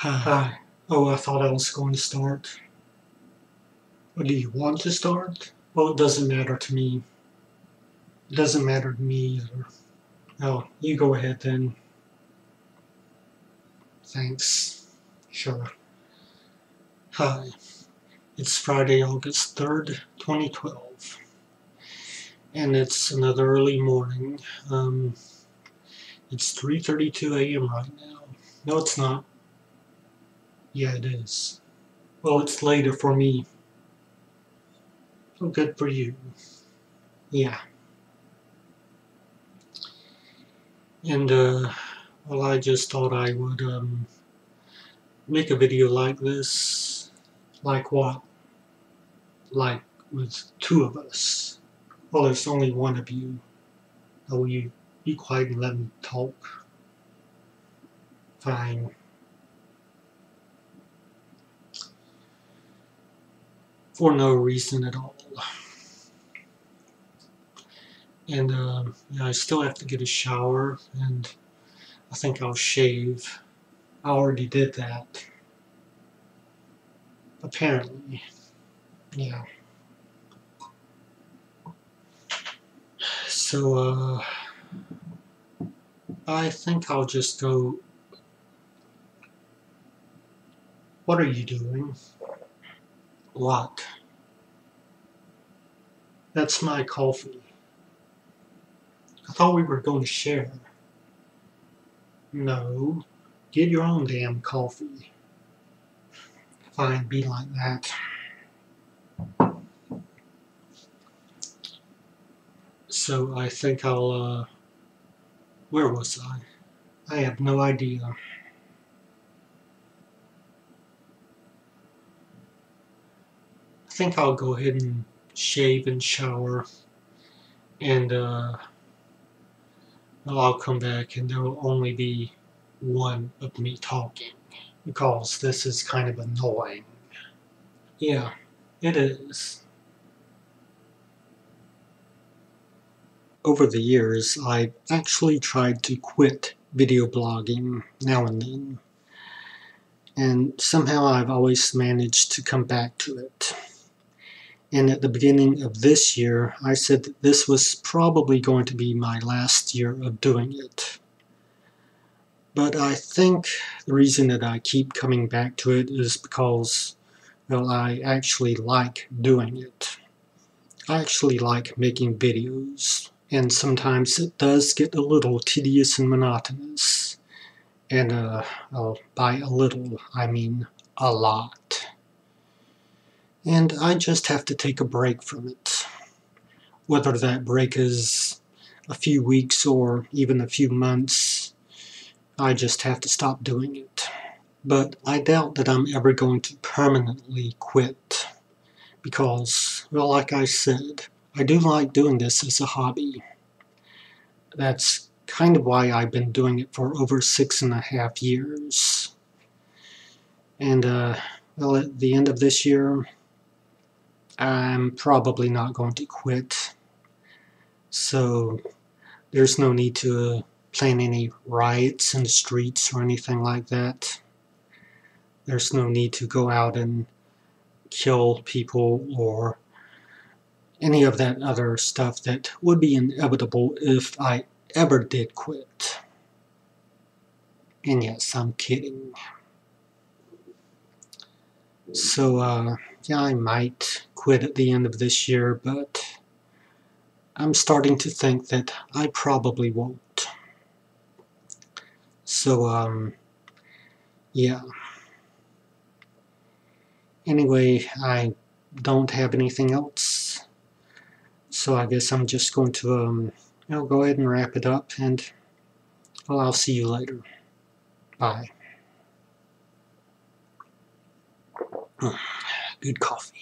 Hi. Oh, I thought I was going to start. Well, do you want to start? Well, it doesn't matter to me. It doesn't matter to me either. Oh, you go ahead then. Thanks. Sure. Hi. It's Friday, August 3rd, 2012. And it's another early morning. Um, it's 3.32 a.m. right now. No, it's not. Yeah, it is. Well, it's later for me. Oh, good for you. Yeah. And, uh, well, I just thought I would, um, make a video like this. Like what? Like with two of us. Well, there's only one of you. Oh, you be quiet and let me talk? Fine. For no reason at all. And um, yeah, I still have to get a shower, and I think I'll shave. I already did that. Apparently. Yeah. So, uh, I think I'll just go. What are you doing? What? That's my coffee. I thought we were going to share. No. Get your own damn coffee. Fine, be like that. So I think I'll, uh, where was I? I have no idea. Think I'll go ahead and shave and shower and uh, I'll come back and there will only be one of me talking because this is kind of annoying. Yeah, it is. Over the years, I've actually tried to quit video blogging now and then, and somehow I've always managed to come back to it. And at the beginning of this year, I said that this was probably going to be my last year of doing it. But I think the reason that I keep coming back to it is because, well, I actually like doing it. I actually like making videos, and sometimes it does get a little tedious and monotonous. And uh, well, by a little, I mean a lot and I just have to take a break from it. Whether that break is a few weeks or even a few months, I just have to stop doing it. But I doubt that I'm ever going to permanently quit. Because, well, like I said, I do like doing this as a hobby. That's kind of why I've been doing it for over six and a half years. And, uh, well, at the end of this year, I'm probably not going to quit. So there's no need to plan any riots in the streets or anything like that. There's no need to go out and kill people or any of that other stuff that would be inevitable if I ever did quit. And yes, I'm kidding. So, uh, yeah, I might quit at the end of this year, but I'm starting to think that I probably won't. So, um, yeah. Anyway, I don't have anything else. So I guess I'm just going to, um, I'll go ahead and wrap it up and, well, I'll see you later. Bye. Good coffee.